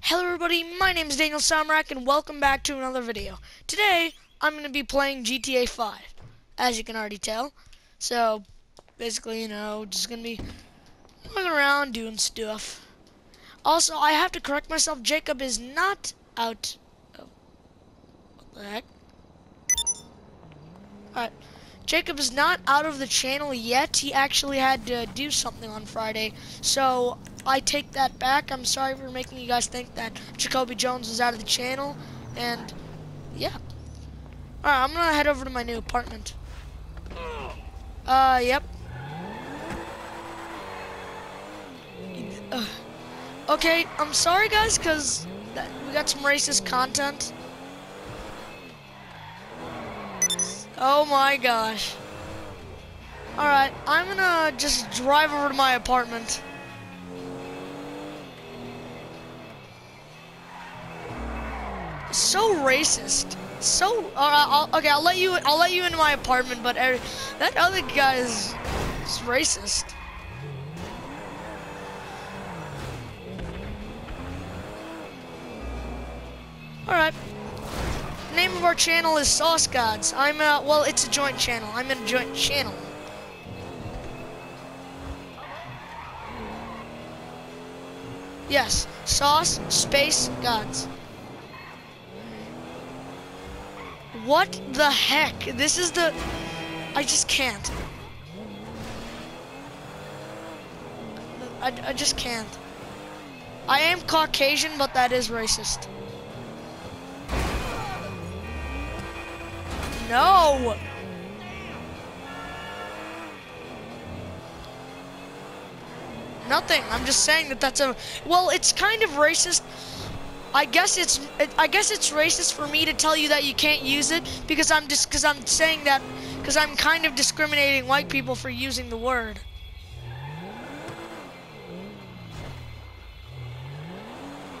Hello everybody, my name is Daniel Samrak and welcome back to another video. Today, I'm going to be playing GTA 5, as you can already tell. So, basically, you know, just going to be walking around doing stuff. Also, I have to correct myself, Jacob is not out... Oh, what the heck? Alright, Jacob is not out of the channel yet. He actually had to do something on Friday, so I take that back. I'm sorry for making you guys think that Jacoby Jones was out of the channel. And, yeah. Alright, I'm gonna head over to my new apartment. Uh, yep. Okay, I'm sorry guys, because we got some racist content. Oh my gosh. Alright, I'm gonna just drive over to my apartment. So racist. So uh, I'll, okay, I'll let you. I'll let you into my apartment, but er, that other guy is, is racist. All right. Name of our channel is Sauce Gods. I'm uh, well, it's a joint channel. I'm in a joint channel. Yes, Sauce Space Gods. What the heck? This is the... I just can't. I, I just can't. I am Caucasian, but that is racist. No! Nothing. I'm just saying that that's a... Well, it's kind of racist I guess it's I guess it's racist for me to tell you that you can't use it because I'm just because I'm saying that because I'm kind of discriminating white people for using the word.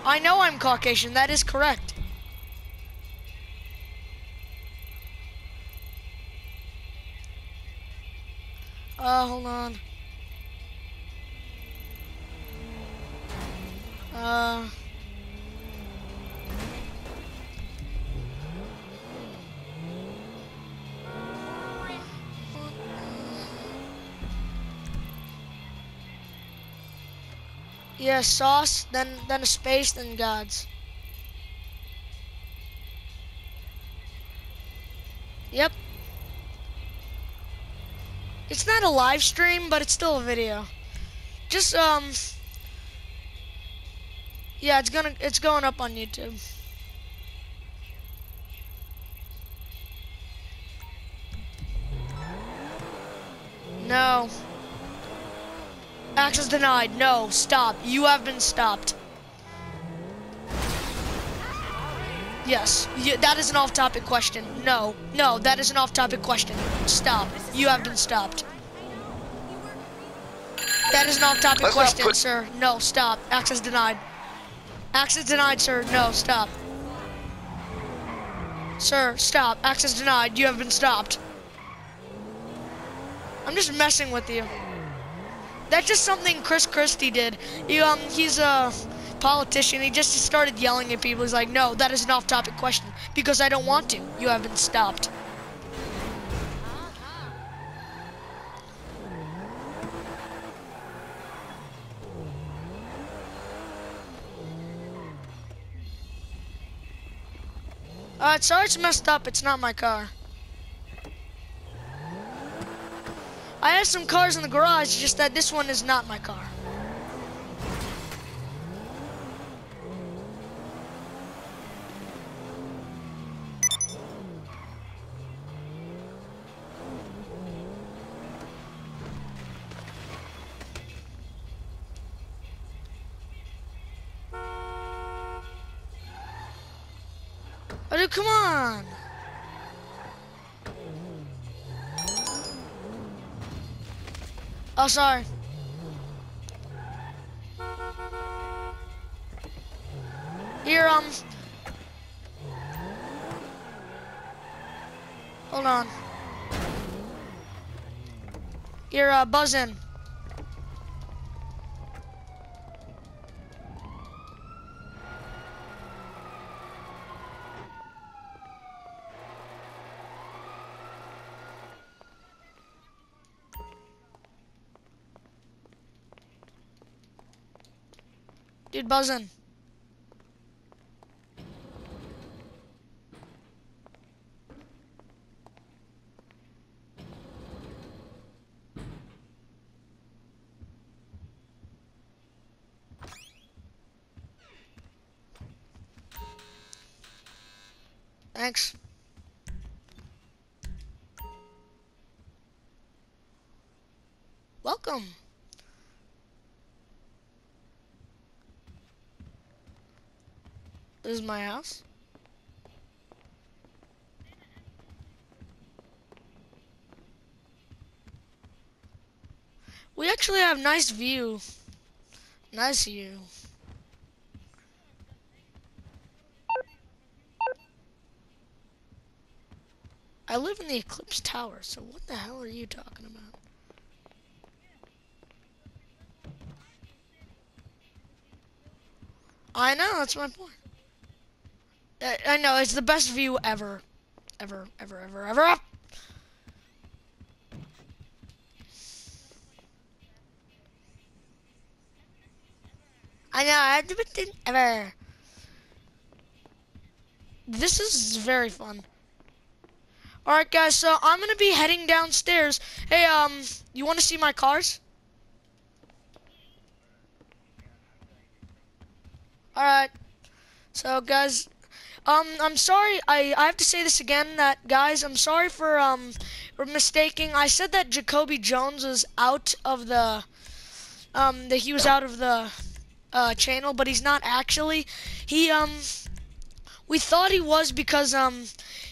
I know I'm Caucasian. That is correct. Uh, hold on. Uh. Yeah, sauce, then then a space, then gods. Yep. It's not a live stream, but it's still a video. Just um Yeah, it's gonna it's going up on YouTube. No. Access denied. No, stop. You have been stopped. Yes, you, that is an off-topic question. No, no, that is an off-topic question. Stop. You have been stopped. That is an off-topic question, sir. No, stop. Access denied. Access denied, sir. No, stop. Sir, stop. Access denied. You have been stopped. I'm just messing with you. That's just something Chris Christie did. He, um, he's a politician. He just started yelling at people. He's like, no, that is an off-topic question because I don't want to. You haven't stopped. Alright, sorry it's messed up. It's not my car. I have some cars in the garage, just that this one is not my car. Oh, sorry. Here, um... Hold on. You're uh, buzzing. Dude, buzz. Thanks. This is my house. We actually have nice view. Nice view. I live in the Eclipse Tower, so what the hell are you talking about? I know, that's my point. I, I know, it's the best view ever. Ever, ever, ever, ever! I know, I've been ever. This is very fun. Alright guys, so I'm gonna be heading downstairs. Hey, um, you wanna see my cars? Alright. So guys, um, I'm sorry, I, I have to say this again, that guys, I'm sorry for, um, for mistaking. I said that Jacoby Jones was out of the, um, that he was out of the, uh, channel, but he's not actually. He, um, we thought he was because, um,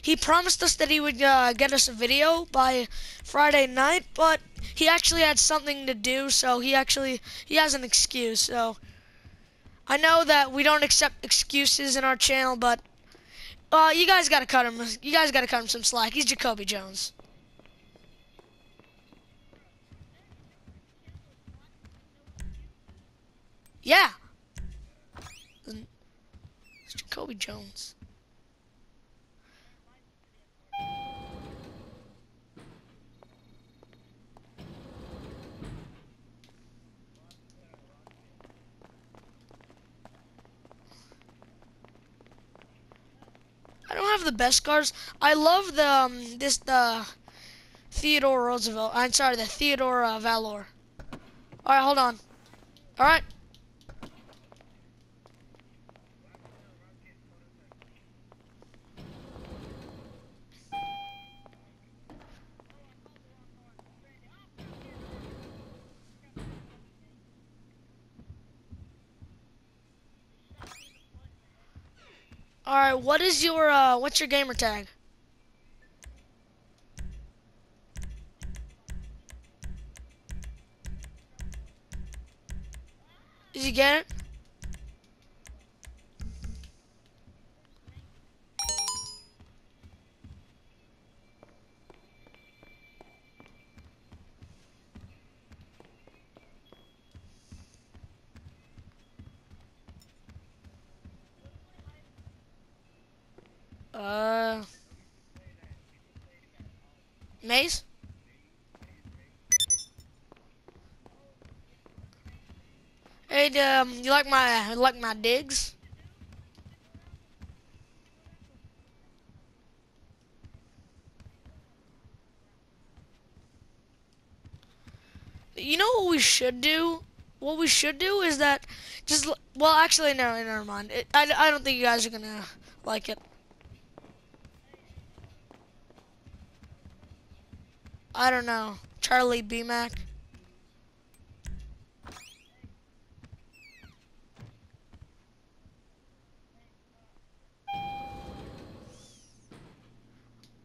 he promised us that he would uh, get us a video by Friday night, but he actually had something to do, so he actually he has an excuse. So I know that we don't accept excuses in our channel, but uh, you guys gotta cut him. You guys gotta cut him some slack. He's Jacoby Jones. Yeah. It's Jacoby Jones. I don't have the best cars. I love the um, this the Theodore Roosevelt. I'm sorry, the Theodore uh, Valor. All right, hold on. All right. All right, what is your uh, what's your gamer tag? Hey, um, you like my like my digs? You know what we should do? What we should do is that just well, actually, no, never mind. It, I I don't think you guys are gonna like it. I don't know. Charlie B Mac.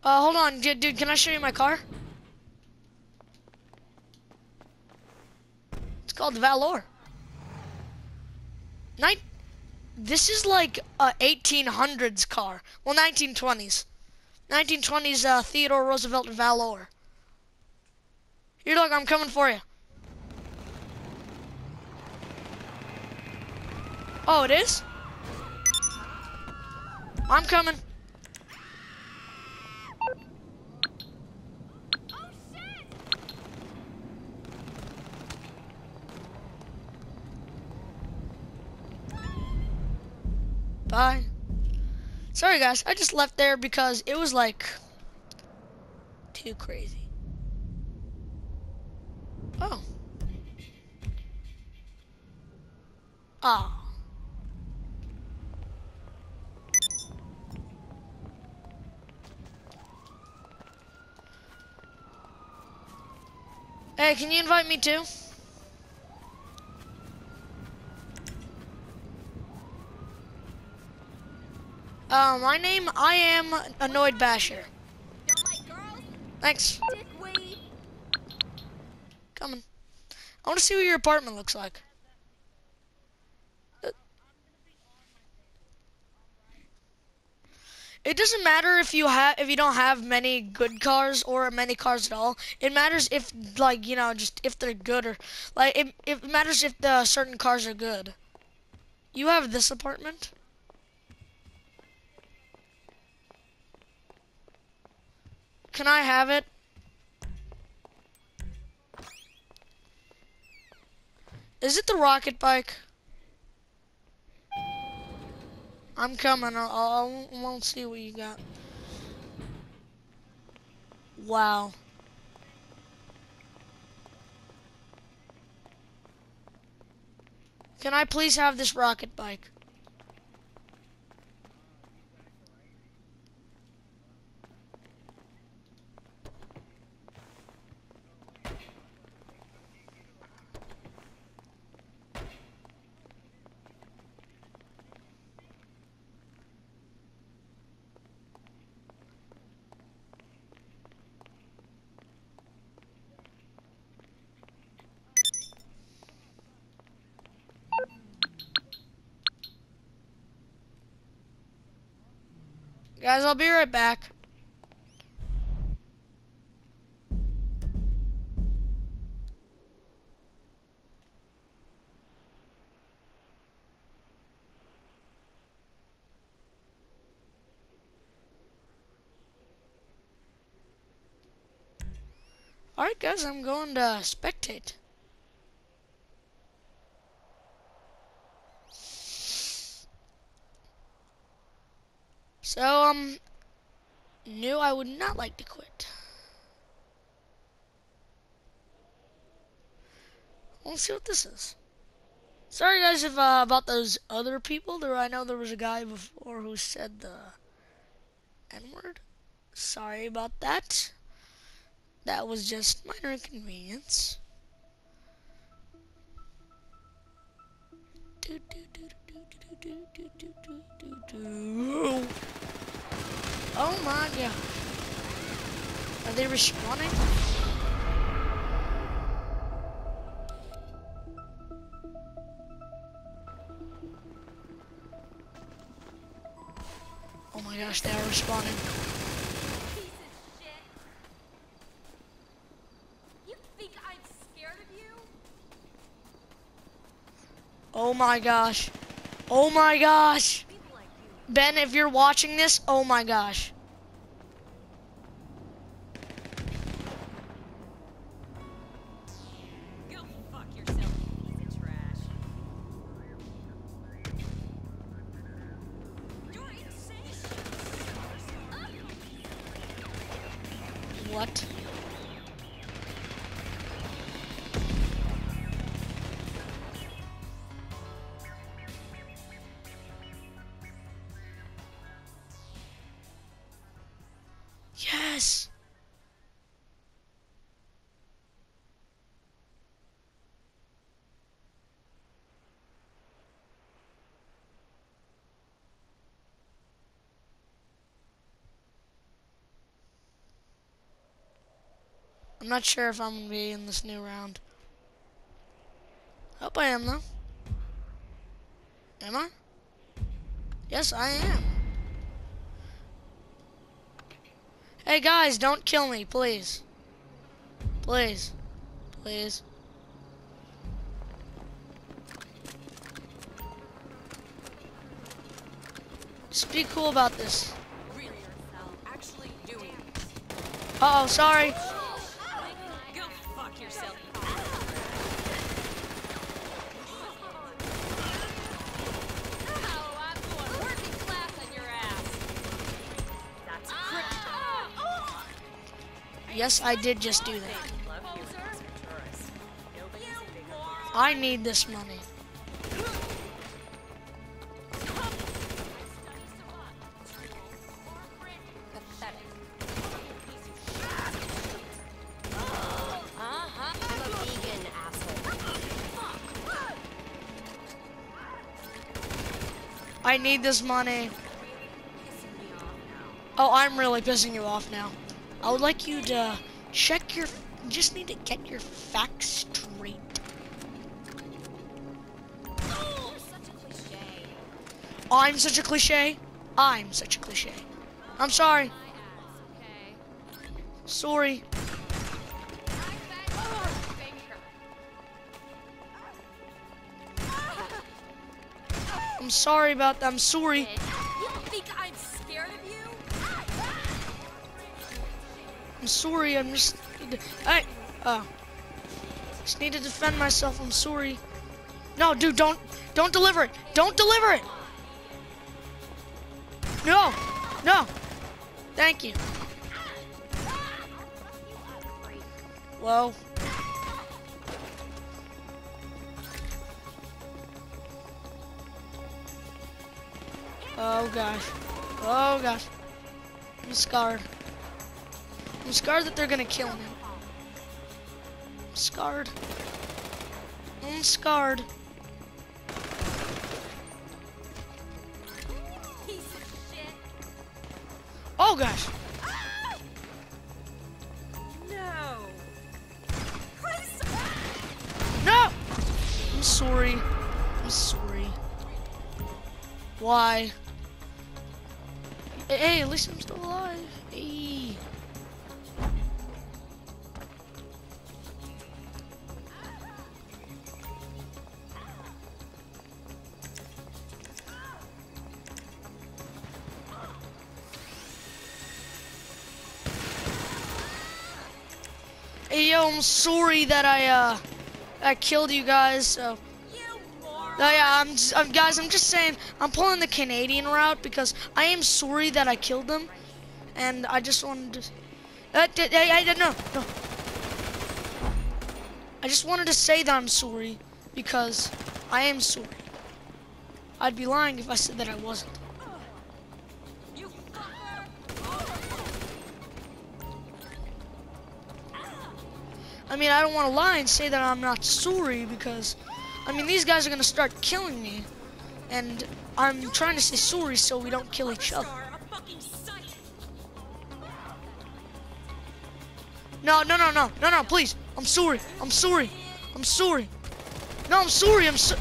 Uh, hold on, dude, can I show you my car? It's called the Valor. Night. This is like a 1800s car. Well, 1920s. 1920s uh, Theodore Roosevelt Valor. Here, look, I'm coming for you. Oh, it is? I'm coming. Bye. Sorry guys, I just left there because it was like too crazy. Oh. Ah. Hey, can you invite me too? Uh, my name, I am Annoyed Basher. Thanks. Coming. I want to see what your apartment looks like. Uh, it doesn't matter if you have if you don't have many good cars or many cars at all. It matters if like you know just if they're good or like it, it matters if the certain cars are good. You have this apartment. Can I have it? Is it the rocket bike? I'm coming. I'll, I'll, I'll see what you got. Wow. Can I please have this rocket bike? Guys, I'll be right back. Alright guys, I'm going to spectate. So, um, no, I would not like to quit. Let's see what this is. Sorry guys if uh, about those other people. There, I know there was a guy before who said the N-word. Sorry about that. That was just minor inconvenience. Oh my god. Are they respawning? Oh my gosh, they are respawning. Oh my gosh. Oh my gosh. Ben, if you're watching this, oh my gosh. Not sure if I'm going to be in this new round. Hope I am, though. Am I? Yes, I am. Hey guys, don't kill me, please. Please. Please. Just be cool about this. Uh oh, sorry. Yes, I did just do that. I need this money. I need this money. Oh, I'm really pissing you off now. I would like you to check your, you just need to get your facts straight. I'm such a cliche. I'm such a cliche. I'm sorry. Sorry. I'm sorry about that. I'm sorry. I'm sorry. I'm just. Hey. Oh. Uh, just need to defend myself. I'm sorry. No, dude, don't, don't deliver it. Don't deliver it. No, no. Thank you. Whoa. Oh gosh. Oh gosh. I'm scarred. I'm scarred that they're gonna kill me. I'm scarred. I'm shit. Oh gosh. No. No! I'm sorry. I'm sorry. Why? Hey, hey, at least I'm still alive. Hey. I'm sorry that I, uh, I killed you guys, so. Oh yeah, I'm, just, I'm guys. I'm just saying. I'm pulling the Canadian route because I am sorry that I killed them, and I just wanted to. Uh, I, I, no, no. I just wanted to say that I'm sorry because I am sorry. I'd be lying if I said that I wasn't. I mean, I don't want to lie and say that I'm not sorry because, I mean, these guys are gonna start killing me, and I'm trying to say sorry so we don't kill each other. Star, a fucking sight. No, no, no, no, no, no, please. I'm sorry. I'm sorry. I'm sorry. No, I'm sorry. I'm so.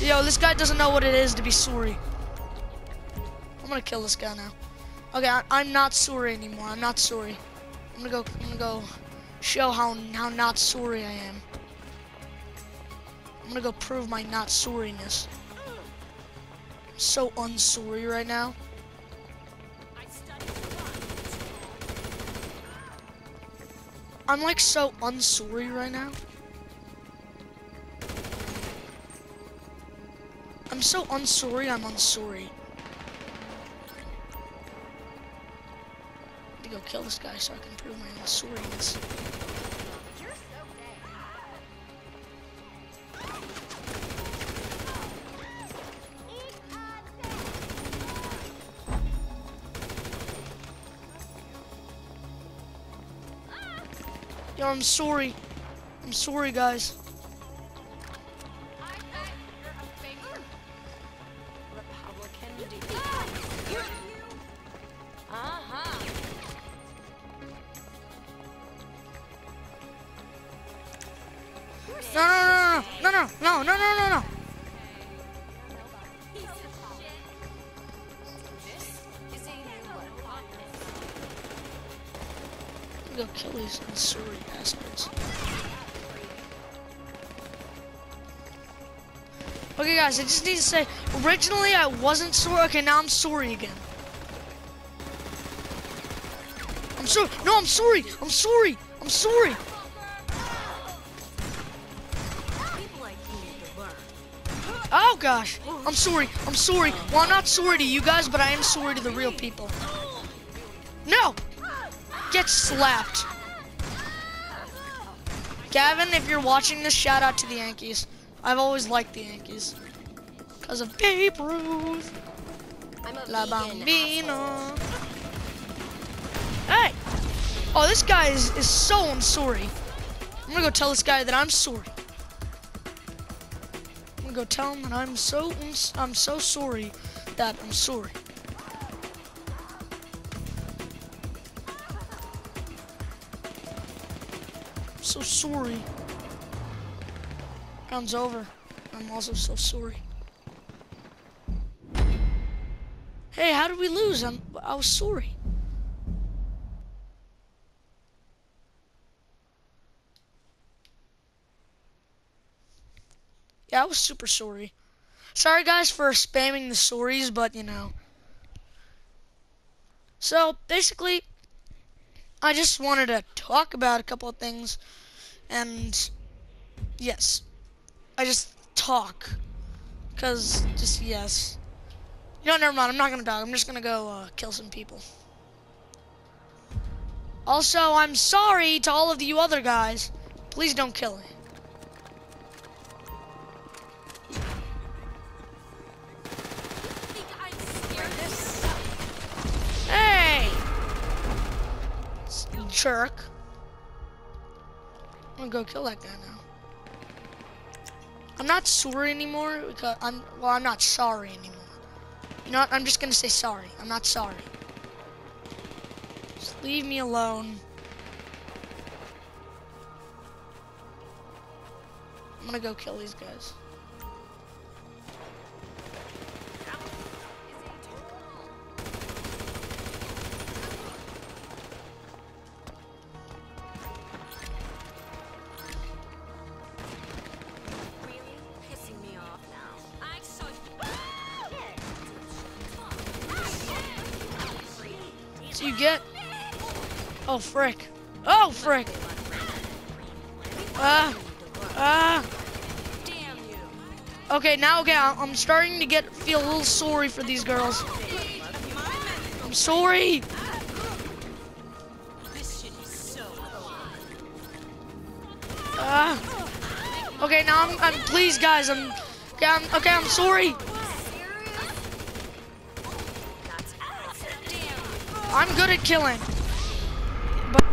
Yo, this guy doesn't know what it is to be sorry. I'm gonna kill this guy now. Okay, I, I'm not sorry anymore. I'm not sorry. I'm gonna go. I'm gonna go show how how not sorry I am. I'm gonna go prove my not sorriness. I'm so unsorry right now. I'm like so unsorry right now. I'm so unsorry, I'm unsorry. Kill this guy so I can prove my gay. Yo, I'm sorry. I'm sorry, guys. no, no, no, no, no, no. Go kill these Missouri bastards. Okay, guys, I just need to say, originally I wasn't sorry. Okay, now I'm sorry again. I'm sorry. No, I'm sorry. I'm sorry. I'm sorry. Gosh, I'm sorry. I'm sorry. Well, I'm not sorry to you guys, but I am sorry to the real people. No, get slapped. Gavin, if you're watching this, shout out to the Yankees. I've always liked the Yankees. Because of Babe Ruth. La Bambina. Hey! Oh, this guy is, is so unsorry. I'm gonna go tell this guy that I'm sorry. Gonna go tell him that I'm so I'm so sorry that I'm sorry. I'm so sorry. Round's over. I'm also so sorry. Hey, how did we lose? I'm I was sorry. Yeah, I was super sorry. Sorry guys for spamming the stories, but you know. So basically, I just wanted to talk about a couple of things, and yes, I just talk, cause just yes. No, never mind. I'm not gonna die. I'm just gonna go uh, kill some people. Also, I'm sorry to all of you other guys. Please don't kill me. Jerk. I'm gonna go kill that guy now. I'm not sorry anymore because I'm well I'm not sorry anymore. You know what? I'm just gonna say sorry. I'm not sorry. Just leave me alone. I'm gonna go kill these guys. I- I'm starting to get feel a little sorry for these girls. I'm sorry. Ah. Okay, now I'm, I'm please guys, I'm okay, I'm okay, I'm sorry. I'm good at killing. But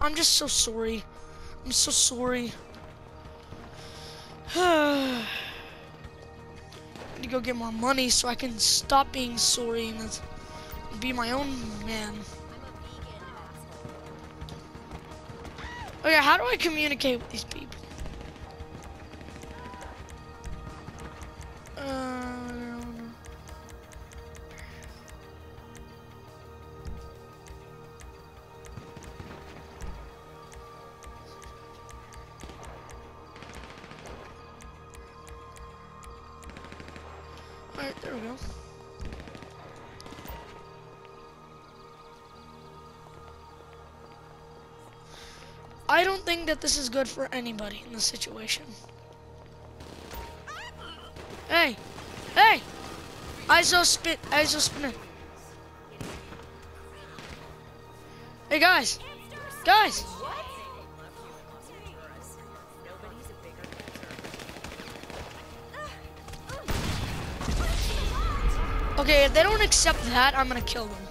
I'm just so sorry. I'm so sorry. I need to go get more money so I can stop being sorry and be my own man. Okay, how do I communicate with these people? Uh, think that this is good for anybody in this situation. Hey! Hey! ISO spin ISO spinning. Hey guys! Guys! Okay, if they don't accept that, I'm gonna kill them.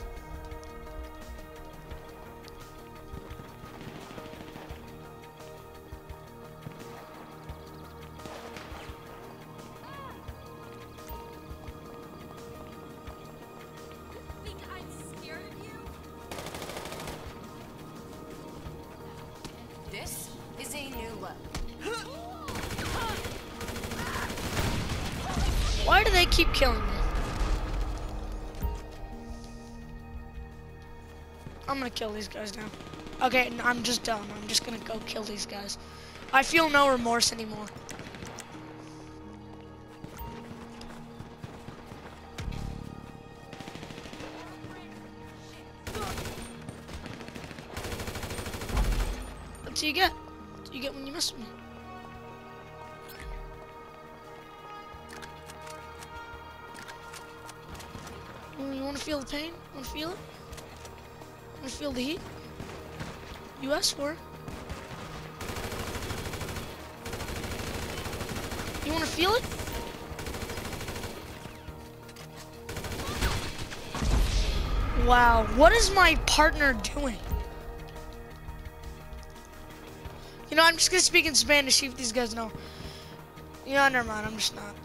Kill these guys now. Okay, I'm just done. I'm just gonna go kill these guys. I feel no remorse anymore. What do you get? What do you get when you mess with me? You wanna feel the pain? Wanna feel it? Wanna feel the heat? You asked for it. You want to feel it? Wow, what is my partner doing? You know, I'm just gonna speak in Spanish, see if these guys know. You know, never mind, I'm just not.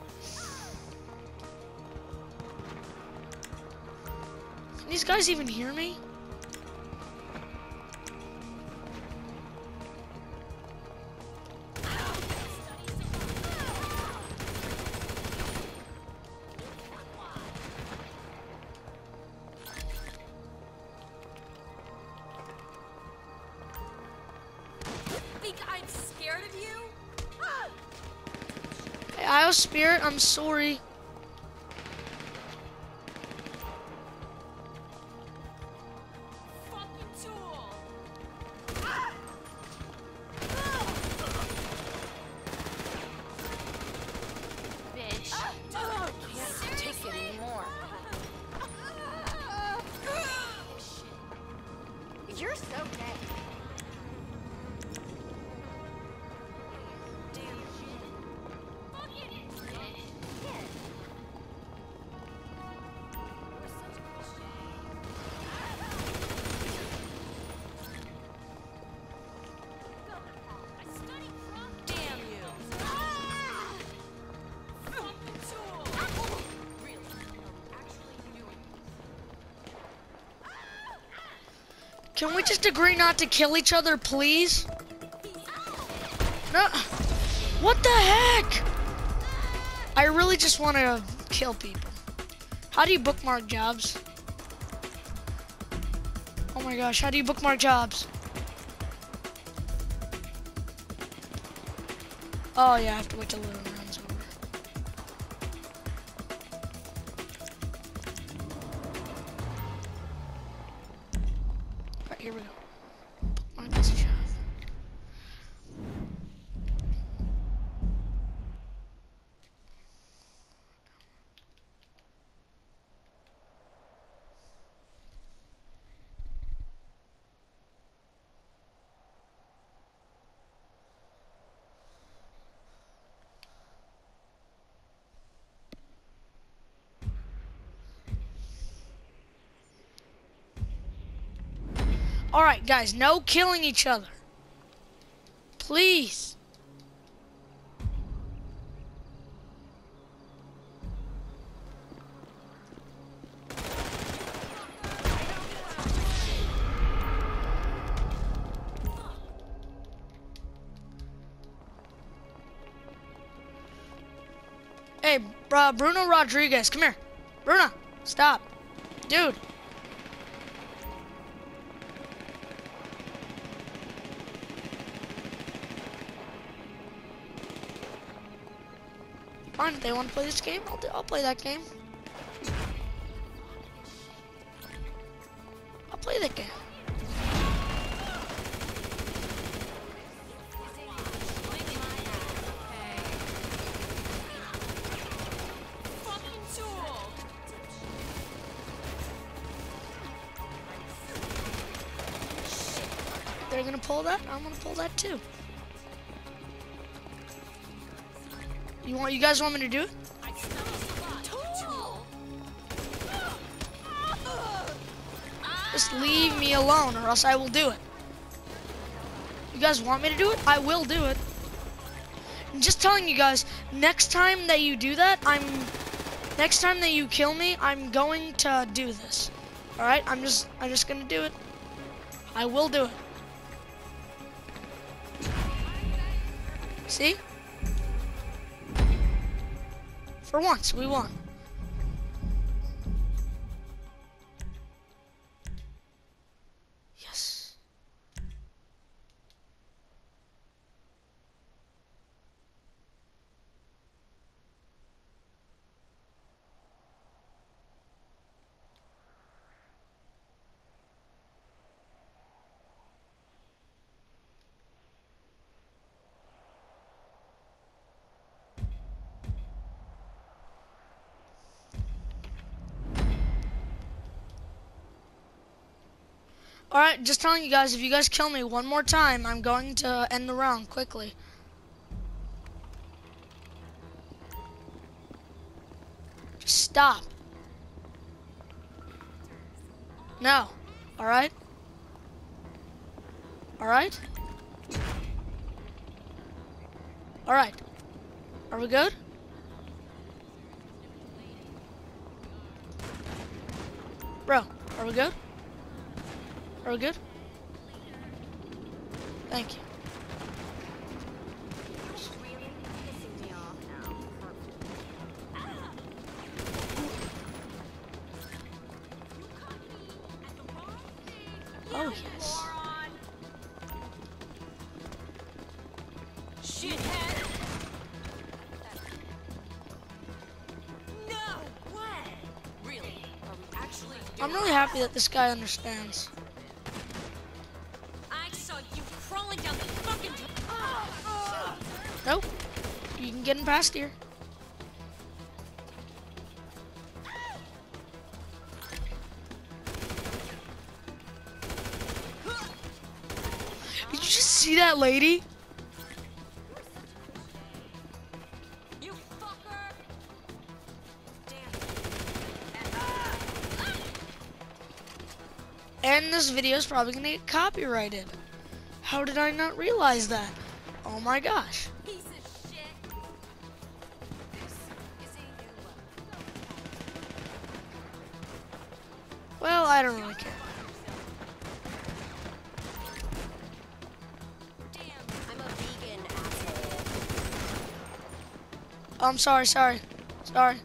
Can these guys even hear me? I'm sorry. Can we just agree not to kill each other, please? No. What the heck? I really just want to kill people. How do you bookmark jobs? Oh my gosh, how do you bookmark jobs? Oh yeah, I have to wait till the round's Alright, guys, no killing each other. Please. Hey, bro, uh, Bruno Rodriguez, come here. Bruno, stop. Dude. Fine, if they want to play this game, I'll, do, I'll play that game. I'll play that game. They're gonna pull that. I'm gonna pull that too. You want? You guys want me to do. Just leave me alone, or else I will do it. You guys want me to do it? I will do it. I'm just telling you guys. Next time that you do that, I'm. Next time that you kill me, I'm going to do this. All right? I'm just. I'm just gonna do it. I will do it. See? For once, we won. Alright, just telling you guys, if you guys kill me one more time, I'm going to end the round quickly. Just stop. No. Alright? Alright? Alright. Are we good? Bro, are we good? Are we good? Thank you. Really pissing me off now. Oh, yes. Shithead! No way! Really? Are we actually I'm really happy that this guy understands. You can get him past here. Did you just see that lady? And this video is probably gonna get copyrighted. How did I not realize that? Oh my gosh. I don't really care. Damn, I'm a vegan asshole. I'm sorry, sorry. Sorry.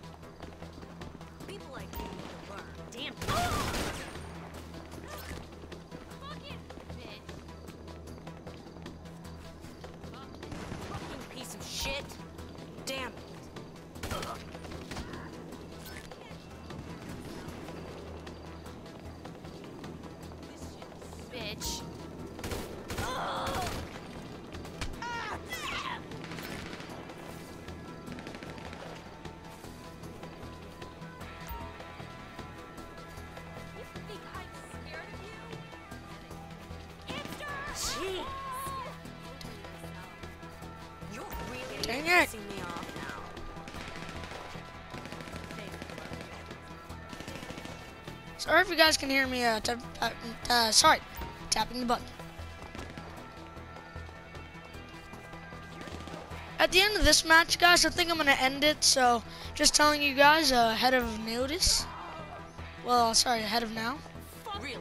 If you guys can hear me. Uh, tap, uh, uh, sorry, tapping the button. At the end of this match, guys, I think I'm gonna end it. So, just telling you guys uh, ahead of notice. Well, sorry, ahead of now. Really?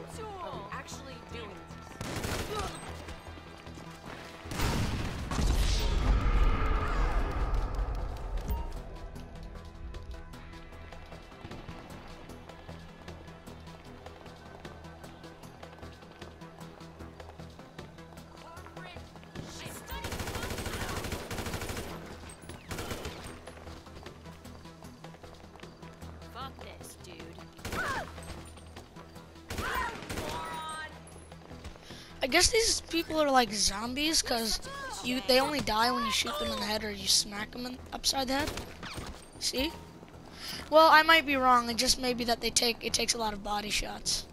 People are like zombies because you they only die when you shoot them in the head or you smack them in, upside the head. See? Well, I might be wrong. It just may be that they take it takes a lot of body shots.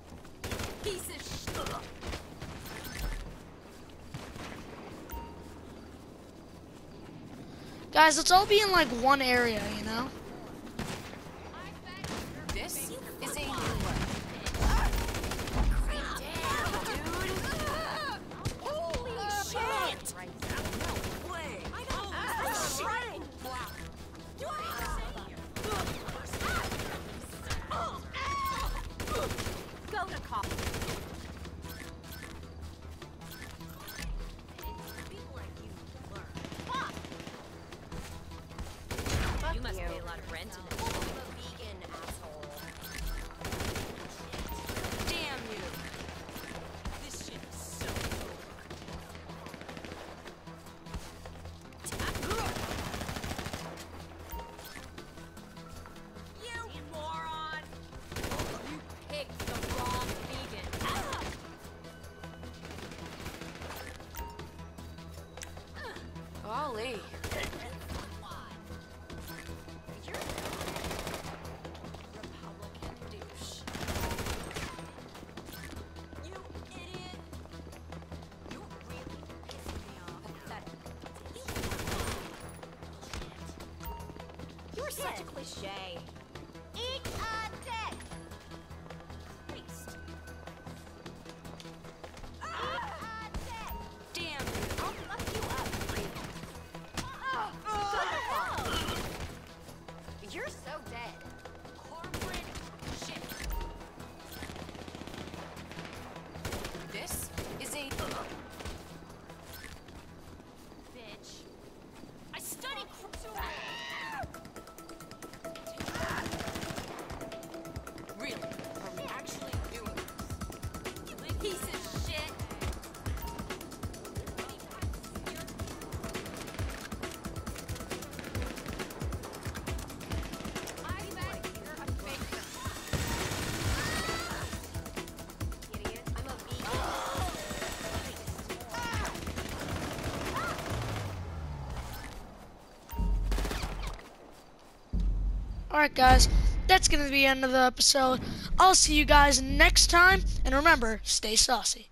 Guys, let's all be in like one area, you know? Such a cliche. Eat a dick. Alright, guys, that's going to be the end of the episode. I'll see you guys next time, and remember, stay saucy.